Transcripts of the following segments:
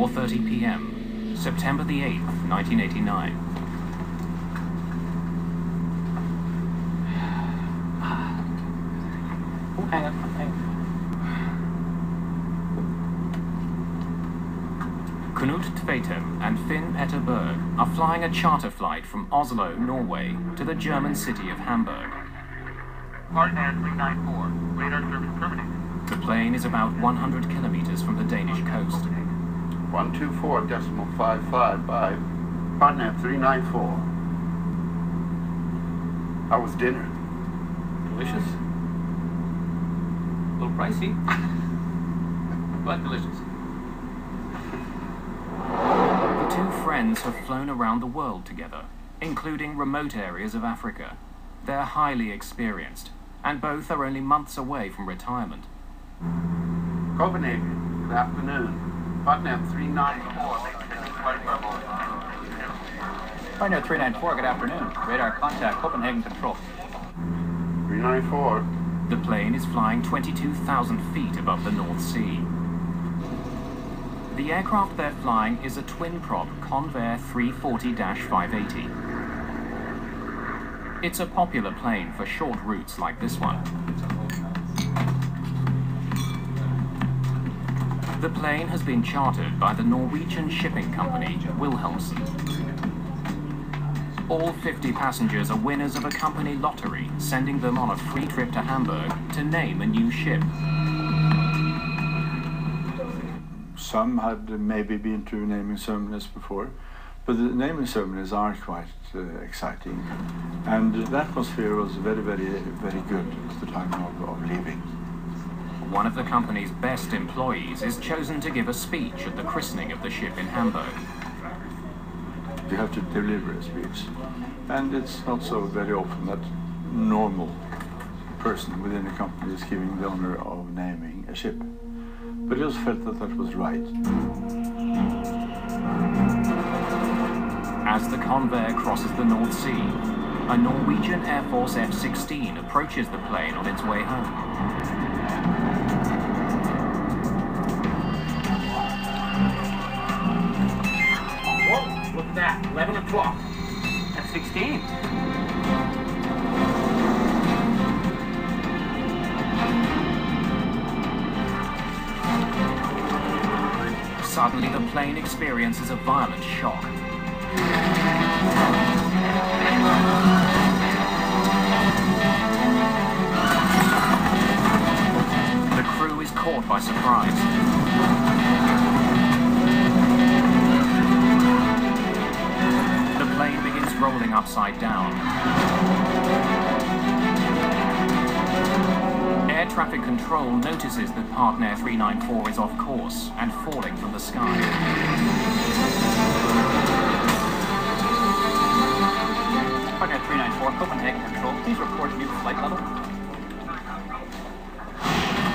4.30 p.m., September the 8th, 1989. hang on, hang on. Knut Tvetem and Finn Petter Berg are flying a charter flight from Oslo, Norway, to the German city of Hamburg. Partnair 394, radar service terminated. The plane is about 100 kilometers from the Danish coast. 124 decimal five five by Partnair 394. How was dinner? Delicious. A little pricey, but delicious. The two friends have flown around the world together, including remote areas of Africa. They're highly experienced, and both are only months away from retirement. Copenhagen, good afternoon. Partnair 394. Partnair 394, good afternoon. Radar contact, Copenhagen Control. 394. The plane is flying 22,000 feet above the North Sea. The aircraft they're flying is a twin-prop Convair 340-580. It's a popular plane for short routes like this one. The plane has been chartered by the Norwegian shipping company Wilhelmsen. All 50 passengers are winners of a company lottery, sending them on a free trip to Hamburg to name a new ship. Some had maybe been to naming ceremonies before, but the naming ceremonies are quite uh, exciting. And the atmosphere was very, very, very good at the time of, of leaving. One of the company's best employees is chosen to give a speech at the christening of the ship in Hamburg. You have to deliver a speech. And it's not so very often that normal person within the company is giving the honor of naming a ship. But he also felt that that was right. As the Convair crosses the North Sea, a Norwegian Air Force F-16 approaches the plane on its way home. That, 11 o'clock. That's 16. Suddenly, the plane experiences a violent shock. The crew is caught by surprise. Rolling upside down. Air traffic control notices that Partnair 394 is off course and falling from the sky. Partnair 394, Copenhagen Control. Please report new flight level.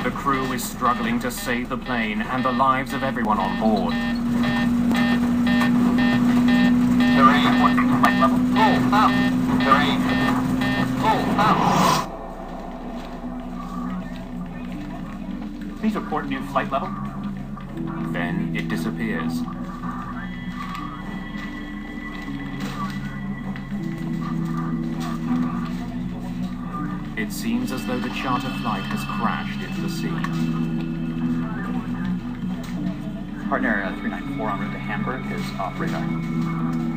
The crew is struggling to save the plane and the lives of everyone on board. Flight level. Full up. Three. Full up. Please report new flight level. Then it disappears. It seems as though the charter flight has crashed into the sea. Partnair uh, 394 en route to Hamburg is off radar.